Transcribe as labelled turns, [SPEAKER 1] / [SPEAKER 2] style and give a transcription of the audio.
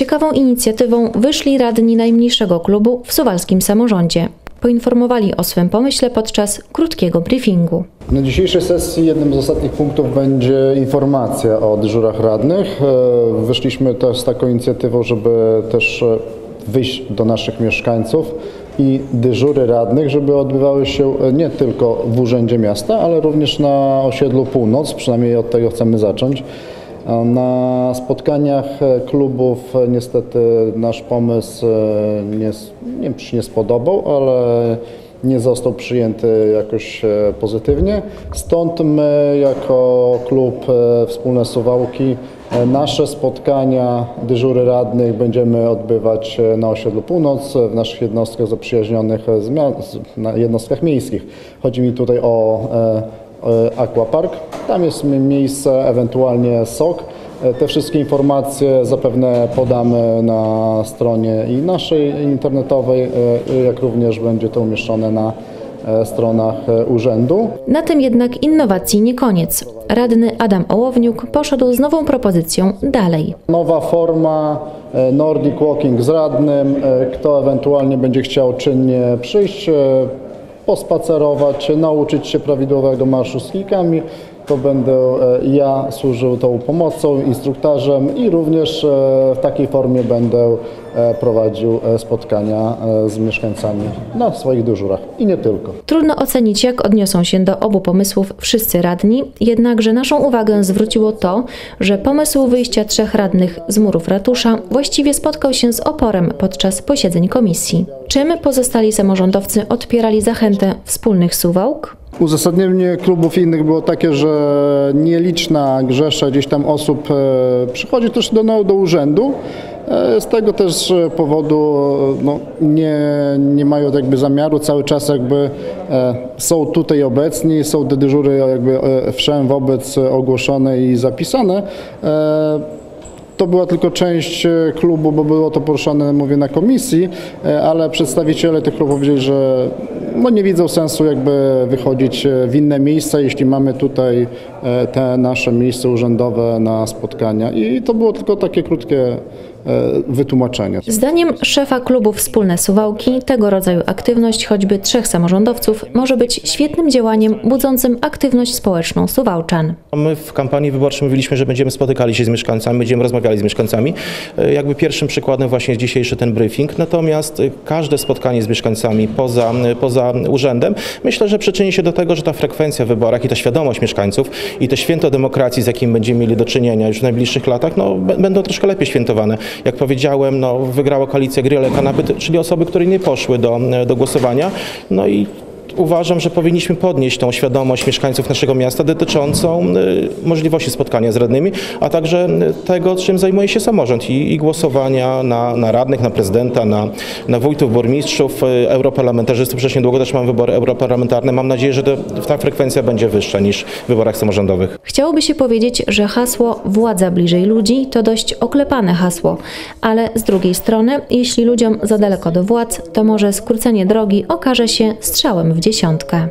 [SPEAKER 1] ciekawą inicjatywą wyszli radni najmniejszego klubu w suwalskim samorządzie. Poinformowali o swym pomyśle podczas krótkiego briefingu.
[SPEAKER 2] Na dzisiejszej sesji jednym z ostatnich punktów będzie informacja o dyżurach radnych. E, Wyszliśmy też z taką inicjatywą, żeby też e, wyjść do naszych mieszkańców i dyżury radnych, żeby odbywały się e, nie tylko w Urzędzie Miasta, ale również na osiedlu Północ, przynajmniej od tego chcemy zacząć. Na spotkaniach e, klubów e, niestety nasz pomysł e, nie, nie nie spodobał, ale nie został przyjęty jakoś pozytywnie. Stąd my jako klub Wspólne Suwałki nasze spotkania, dyżury radnych będziemy odbywać na osiedlu Północ, w naszych jednostkach zaprzyjaźnionych na jednostkach miejskich. Chodzi mi tutaj o Aquapark. Tam jest mi- miejsce, ewentualnie SOK. E, Te wszystkie informacje zapewne podamy na stronie i naszej internetowej, e, jak również będzie to umieszczone na e, stronach e, urzędu.
[SPEAKER 1] Na tym jednak innowacji nie koniec. Radny Adam Ołowniuk poszedł z nową propozycją dalej.
[SPEAKER 2] Nowa forma e, Nordic Walking z radnym. E, Kto ewentualnie będzie chciał czynnie przyjść, e, pospacerować, nauczyć się prawidłowego marszu z kijkami, to będę e, ja służył tą pomocą, instruktarzem i również e, w takiej formie będę e, prowadził spotkania z mieszkańcami na swoich dyżurach i nie tylko.
[SPEAKER 1] Trudno ocenić, jak odniosą się do obu pomysłów wszyscy radni, jednakże naszą uwagę zwróciło to, że pomysł wyjścia trzech radnych z murów ratusza właściwie spotkał się z oporem podczas posiedzeń komisji. Czym pozostali samorządowcy odpierali zachętę wspólnych suwałk?
[SPEAKER 2] Uzasadnienie klubów innych było takie, że nieliczna grzesza gdzieś tam osób e, przychodzi też do, do urzędu. E, Z tego też e, powodu no, nie, nie mają jakby zamiaru cały czas jakby są tutaj obecni, są te dyżury jakby wszem wobec ogłoszone i zapisane. To była tylko część e, klubu, bo było to poruszane, mówię, na komisji, e, ale przedstawiciele tych klubów powiedzieli, że no nie widzą sensu jakby wychodzić e, w inne miejsca, jeśli mamy tutaj te nasze miejsce urzędowe na spotkania. I to było tylko takie krótkie e, wytłumaczenie.
[SPEAKER 1] Zdaniem szefa klubu Wspólne Suwałki, tego rodzaju aktywność choćby trzech samorządowców może być świetnym działaniem budzącym aktywność społeczną Suwałczan.
[SPEAKER 3] My w kampanii wyborczej mówiliśmy, że będziemy spotykali się z mieszkańcami, będziemy rozmawiali z mieszkańcami. E, Jakby pierwszym przykładem właśnie jest dzisiejszy ten briefing. Natomiast e, każde spotkanie z mieszkańcami poza, poza urzędem myślę, że przyczyni się do tego, że ta frekwencja w wyborach i ta świadomość mieszkańców i to święto demokracji, z jakim będziemy mieli do czynienia już w najbliższych latach, no, będą troszkę lepiej świętowane. Jak powiedziałem, no, wygrała koalicja Grille Kanapy, czyli osoby, które nie poszły do, do głosowania. No i Uważam, że powinniśmy podnieść tą świadomość mieszkańców naszego miasta dotyczącą y, możliwości spotkania z radnymi, a także y, tego, czym zajmuje się samorząd i, i głosowania na, na radnych, na prezydenta, na, na wójtów, burmistrzów, y, europarlamentarzystów. Przecież niedługo też mamy wybory europarlamentarne. Mam nadzieję, że to, ta frekwencja będzie wyższa niż w wyborach samorządowych.
[SPEAKER 1] Chciałoby się powiedzieć, że hasło władza bliżej ludzi to dość oklepane hasło, ale z drugiej strony, jeśli ludziom za daleko do władz, to może skrócenie drogi okaże się strzałem w dziesiątkę.